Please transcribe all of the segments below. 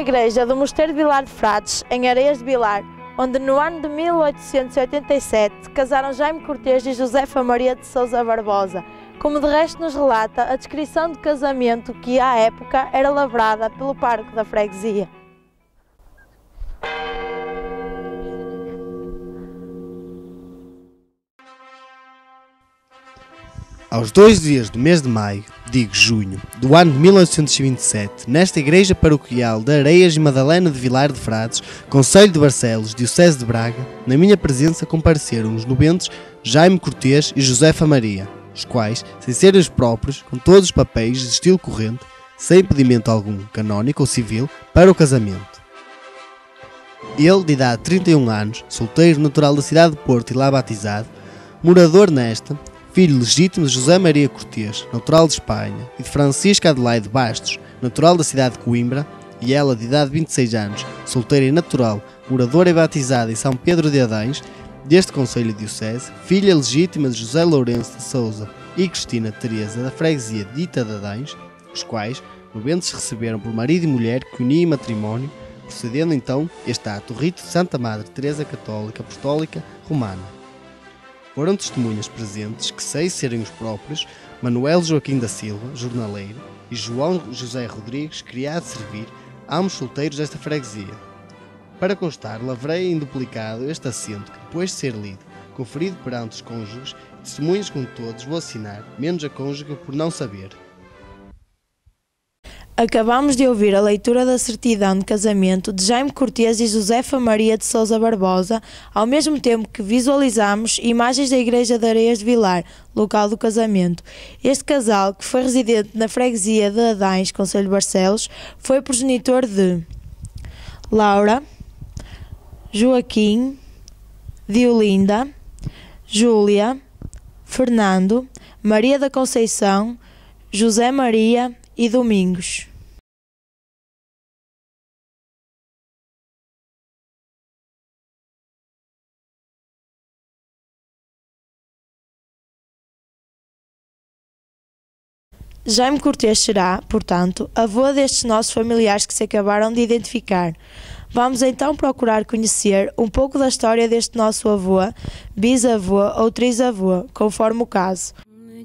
igreja do Mosteiro de Vilar de Frades, em Areias de Vilar, onde no ano de 1887 casaram Jaime Cortês e Josefa Maria de Souza Barbosa, como de resto nos relata a descrição de casamento que à época era lavrada pelo parque da freguesia. Aos dois dias do mês de maio, digo junho, do ano de 1827, nesta igreja paroquial de Areias e Madalena de Vilar de Frades, Conselho de Barcelos, Diocese de Braga, na minha presença compareceram os nobentes Jaime Cortês e Josefa Maria, os quais, sem serem os próprios, com todos os papéis de estilo corrente, sem impedimento algum, canónico ou civil, para o casamento. Ele, de idade de 31 anos, solteiro natural da cidade de Porto e lá batizado, morador nesta, filho legítimo de José Maria Cortês, natural de Espanha, e de Francisca Adelaide Bastos, natural da cidade de Coimbra, e ela, de idade de 26 anos, solteira e natural, moradora e batizada em São Pedro de Adães, deste Conselho Diocese, filha legítima de José Lourenço de Souza e Cristina Teresa da freguesia de Ita de Adães, os quais, noventes receberam por marido e mulher que unia em matrimónio, procedendo então este ato rito de Santa Madre Teresa Católica Apostólica Romana. Foram testemunhas presentes que sei serem os próprios Manuel Joaquim da Silva, jornaleiro, e João José Rodrigues, criado servir, ambos solteiros desta freguesia. Para constar, lavrei em duplicado este assento que, depois de ser lido, conferido perante os cônjuges, testemunhas com todos vou assinar, menos a cônjuge por não saber. Acabamos de ouvir a leitura da certidão de casamento de Jaime Cortês e Josefa Maria de Souza Barbosa, ao mesmo tempo que visualizamos imagens da Igreja de Areias de Vilar, local do casamento. Este casal, que foi residente na freguesia de Adães, Conselho de Barcelos, foi progenitor de Laura, Joaquim, Diolinda, Júlia, Fernando, Maria da Conceição, José Maria e Domingos. Jaime Cortês será, portanto, avô destes nossos familiares que se acabaram de identificar. Vamos então procurar conhecer um pouco da história deste nosso avô, bisavô ou trisavô, conforme o caso.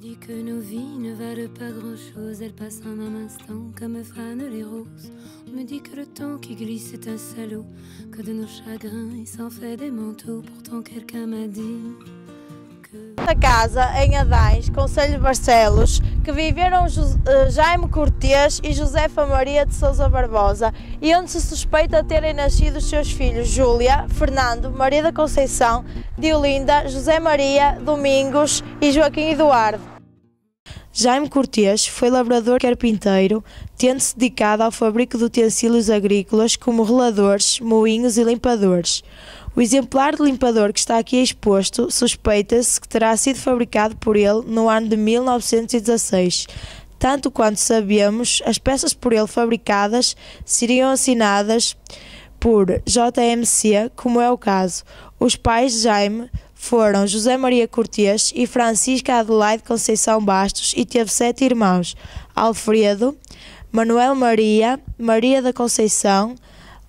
Dit que nos vies ne valent pas grand-chose, elles passent en un instant comme fanent les roses. On me dit que le temps qui glisse est un salaud, que de nos chagrins il s'en fait des manteaux. Pourtant quelqu'un m'a dit que... Casa, em Adães, Conselho de Barcelos, que viveram uh, Jaime Cortês e Josefa Maria de Souza Barbosa e onde se suspeita terem nascido os seus filhos Júlia, Fernando, Maria da Conceição, Diolinda, José Maria, Domingos e Joaquim Eduardo. Jaime Cortês foi lavrador carpinteiro, tendo-se dedicado ao fabrico de utensílios agrícolas como reladores, moinhos e limpadores. O exemplar de limpador que está aqui exposto suspeita-se que terá sido fabricado por ele no ano de 1916. Tanto quanto sabemos, as peças por ele fabricadas seriam assinadas por JMC, como é o caso. Os pais de Jaime foram José Maria Cortês e Francisca Adelaide Conceição Bastos e teve sete irmãos: Alfredo, Manuel Maria, Maria da Conceição,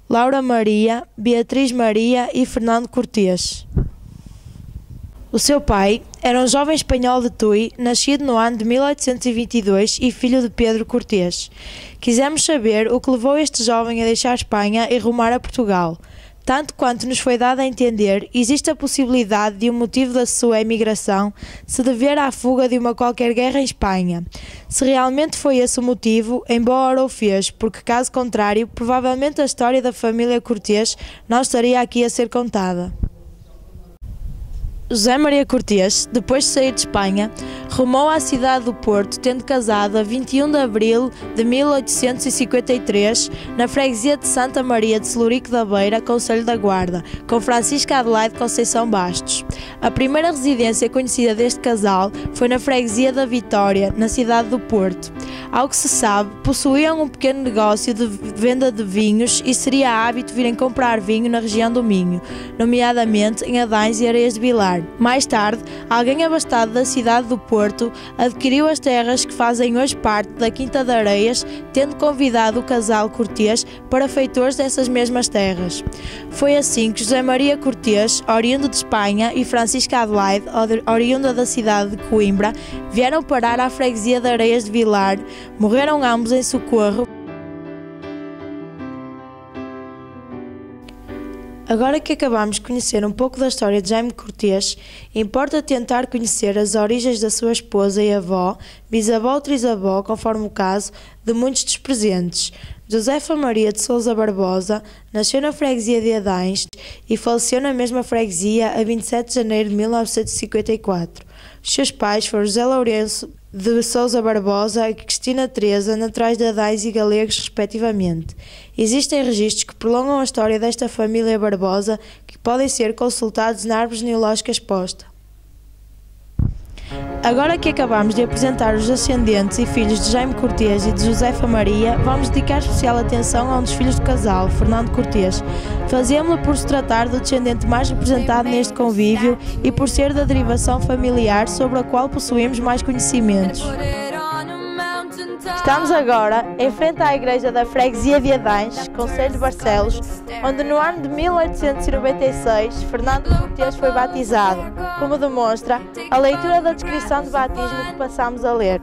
Laura Maria, Beatriz Maria e Fernando Cortês. O seu pai era um jovem espanhol de Tui, nascido no ano de 1822 e filho de Pedro Cortês. Quisemos saber o que levou este jovem a deixar Espanha e rumar a Portugal. Tanto quanto nos foi dado a entender, existe a possibilidade de um motivo da sua emigração se dever à fuga de uma qualquer guerra em Espanha. Se realmente foi esse o motivo, embora o fez, porque caso contrário, provavelmente a história da família Cortês não estaria aqui a ser contada. José Maria Cortês, depois de sair de Espanha, rumou à cidade do Porto, tendo casado a 21 de abril de 1853 na freguesia de Santa Maria de Celurico da Beira, Conselho da Guarda, com Francisca Adelaide Conceição Bastos. A primeira residência conhecida deste casal foi na freguesia da Vitória, na cidade do Porto. Ao que se sabe, possuíam um pequeno negócio de venda de vinhos e seria hábito virem comprar vinho na região do Minho, nomeadamente em Adães e Areias de Vilar. Mais tarde, alguém abastado da cidade do Porto adquiriu as terras que fazem hoje parte da Quinta de Areias, tendo convidado o casal Cortês para feitores dessas mesmas terras. Foi assim que José Maria Cortês, oriundo de Espanha, e Francisca Adelaide, oriunda da cidade de Coimbra, vieram parar à freguesia de Areias de Vilar, morreram ambos em socorro Agora que acabamos de conhecer um pouco da história de Jaime Cortês, importa tentar conhecer as origens da sua esposa e avó, bisavó ou trisavó, conforme o caso, de muitos dos presentes. Josefa Maria de Souza Barbosa nasceu na freguesia de Adães e faleceu na mesma freguesia a 27 de janeiro de 1954. Seus pais foram José Lourenço de Souza Barbosa e Cristina Teresa, naturais de Adães e Galegos, respectivamente. Existem registros que prolongam a história desta família Barbosa que podem ser consultados na árvore genealógica exposta. Agora que acabamos de apresentar os ascendentes e filhos de Jaime Cortês e de Josefa Maria, vamos dedicar especial atenção a um dos filhos do casal, Fernando Cortês. Fazemos-lo por se tratar do descendente mais representado neste convívio e por ser da derivação familiar sobre a qual possuímos mais conhecimentos. Estamos agora em frente à igreja da Freguesia de Adães, Conselho de Barcelos, onde no ano de 1896 Fernando Cortes foi batizado, como demonstra a leitura da descrição de batismo que passamos a ler.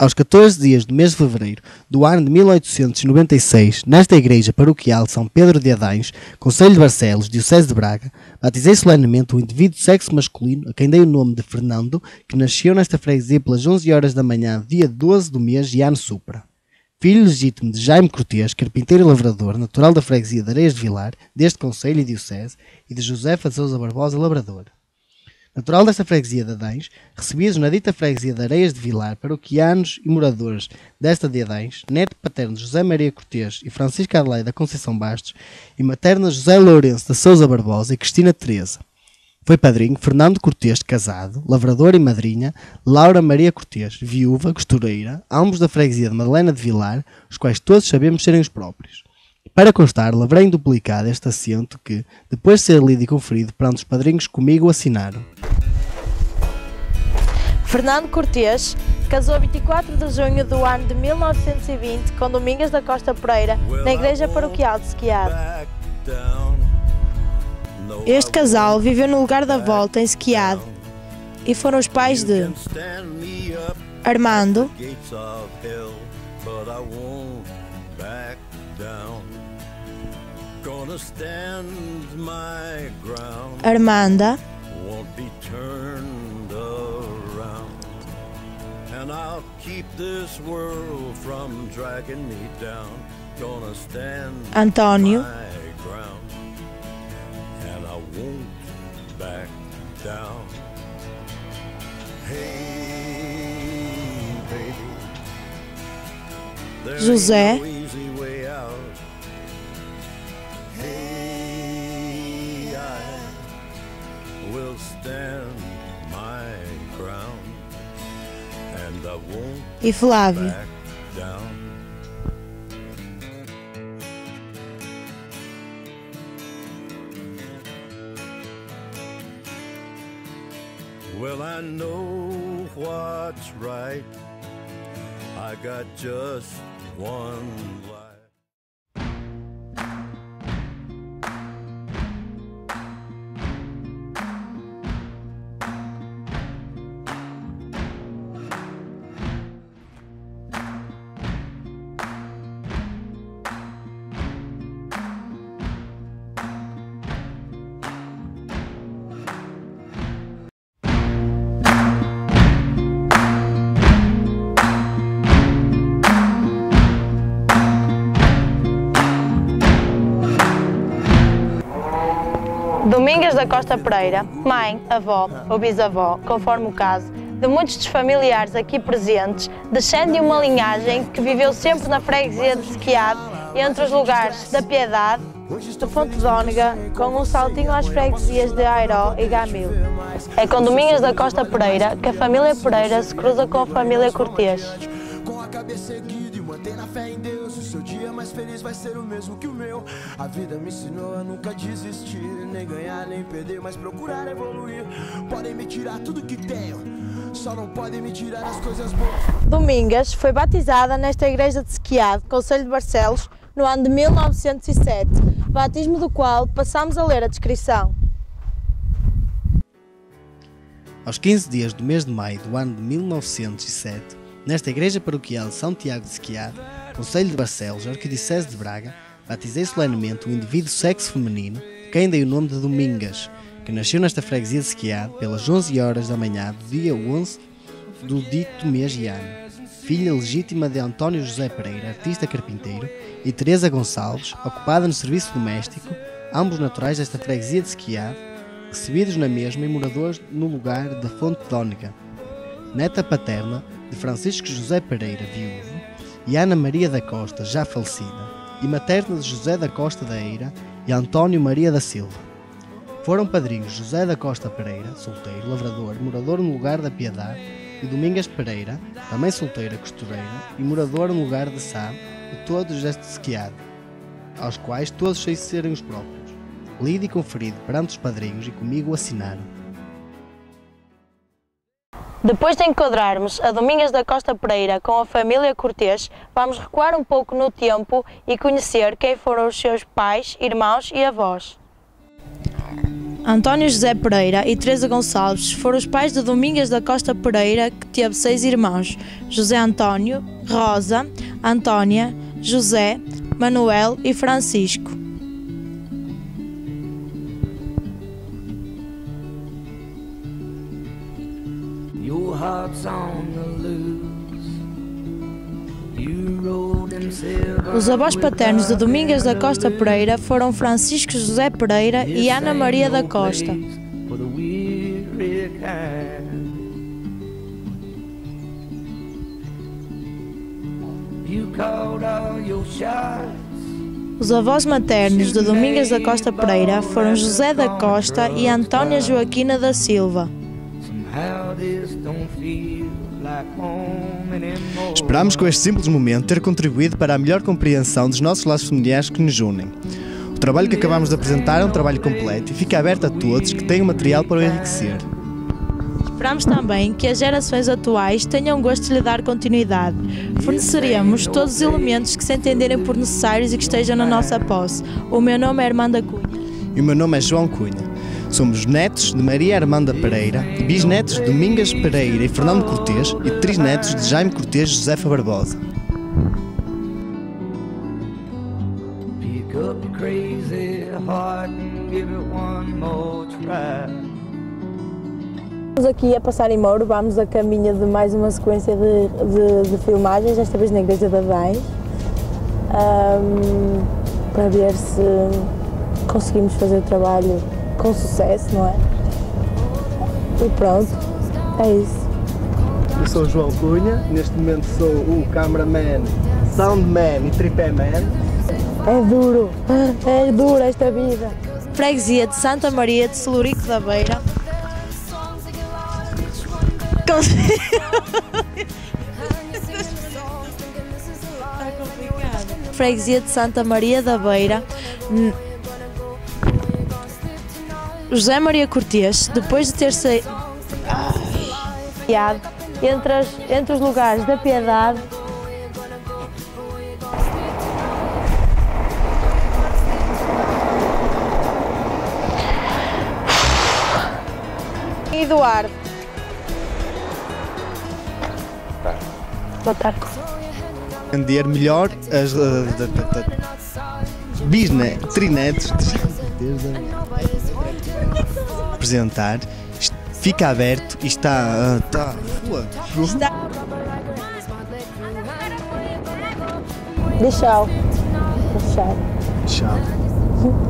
Aos 14 dias do mês de fevereiro do ano de 1896, nesta igreja paroquial de São Pedro de Adães, Conselho de Barcelos, Diocese de Braga, batizei solenemente o indivíduo de sexo masculino, a quem dei o nome de Fernando, que nasceu nesta freguesia pelas 11 horas da manhã, dia 12 do mês de ano supra. Filho legítimo de Jaime Cortês, carpinteiro e lavrador, natural da freguesia de Areias de Vilar, deste Conselho e Diocese, e de Josefa de Sousa Barbosa, lavradora. Natural desta freguesia de Adães, recebidos na dita freguesia de Areias de Vilar, paroquianos e moradores desta de Adães, neto paterno José Maria Cortês e Francisca Adelaide da Conceição Bastos, e materna José Lourenço da Souza Barbosa e Cristina Teresa. Foi padrinho Fernando Cortês, casado, lavrador e madrinha, Laura Maria Cortês, viúva, costureira, ambos da freguesia de Madalena de Vilar, os quais todos sabemos serem os próprios. Para constar, lavrei duplicado este assento que, depois de ser lido e conferido perante os padrinhos comigo, assinaram. Fernando Cortês casou 24 de junho do ano de 1920 com Domingas da Costa Pereira na Igreja Paroquial de Sequiado. Este casal viveu no lugar da volta em Sequiado e foram os pais de Armando, Armanda, And I'll keep this world from dragging me down. Gonna stand Antonio. my ground. And I won't back down. Hey, baby. José. No e Flávio. Well, I know what's right. I got just one Domingas da Costa Pereira, mãe, avó ou bisavó, conforme o caso, de muitos dos familiares aqui presentes, descende de uma linhagem que viveu sempre na freguesia de Sequiado, entre os lugares da Piedade, de Fonte Dónega, com um saltinho às freguesias de Airó e Gamil. É com Domingas da Costa Pereira que a família Pereira se cruza com a família Cortês. Seu dia mais feliz vai ser o mesmo que o meu. A vida me ensinou a nunca desistir, nem ganhar nem perder, mas procurar evoluir. Podem me tirar tudo que tenho, só não podem me tirar as coisas boas. Domingas foi batizada nesta igreja de Sequiade, Conselho de Barcelos, no ano de 1907, batismo do qual passamos a ler a descrição. Aos 15 dias do mês de maio do ano de 1907, nesta igreja paroquial de São Tiago de Sequiade, Conselho de Barcelos, Arquidiocese de Braga, batizei solenemente um indivíduo sexo feminino, quem dei o nome de Domingas, que nasceu nesta freguesia de Sequiade pelas 11 horas da manhã do dia 11 do dito mês e ano. Filha legítima de António José Pereira, artista carpinteiro, e Teresa Gonçalves, ocupada no serviço doméstico, ambos naturais desta freguesia de Sequiade, recebidos na mesma e moradores no lugar da Fonte Dónica. Neta paterna de Francisco José Pereira, viúvo, e Ana Maria da Costa, já falecida, e materna de José da Costa da Eira e António Maria da Silva. Foram padrinhos José da Costa Pereira, solteiro, lavrador, morador no lugar da Piedade, e Domingas Pereira, também solteira, costureira, e morador no lugar de Sá, e todos deste sequiado, aos quais todos sei serem os próprios. Lido e conferido perante os padrinhos e comigo assinaram. Depois de enquadrarmos a Domingas da Costa Pereira com a família Cortês, vamos recuar um pouco no tempo e conhecer quem foram os seus pais, irmãos e avós. António José Pereira e Teresa Gonçalves foram os pais de Domingas da Costa Pereira, que teve seis irmãos: José António, Rosa, Antônia, José, Manuel e Francisco. Os avós paternos de Domingas da Costa Pereira foram Francisco José Pereira e Ana Maria da Costa. Os avós maternos de Domingas da Costa Pereira foram José da Costa e Antônia Joaquina da Silva. Esperamos com este simples momento ter contribuído para a melhor compreensão dos nossos laços familiares que nos unem. O trabalho que acabamos de apresentar é um trabalho completo e fica aberto a todos que tenham material para o enriquecer. Esperamos também que as gerações atuais tenham gosto de lhe dar continuidade. Forneceremos todos os elementos que se entenderem por necessários e que estejam na nossa posse. O meu nome é Armanda Cunha. E o meu nome é João Cunha. Somos netos de Maria Armanda Pereira, bisnetos de Domingas Pereira e Fernando Cortês e trisnetos de Jaime Cortês e Josefa Barbosa. Estamos aqui a passar em Mouro, vamos a caminho de mais uma sequência de, de- de filmagens, desta vez na Igreja da Vães, ahm, para ver se conseguimos fazer o trabalho com sucesso, não é? E pronto, é isso. Eu sou o João Cunha, neste momento sou o cameraman, soundman e tripé man. É duro, é duro esta vida. Freguesia de Santa Maria de Celurico da Beira. Freguesia de Santa Maria da Beira. José Maria Cortês, depois de ter saído entre, as- entre os lugares da Piedade Eduardo. Boa tarde. Entender melhor as uh, da- da- apresentar. Fica aberto e está. ah, está Deixa eu. Deixa. Tchau.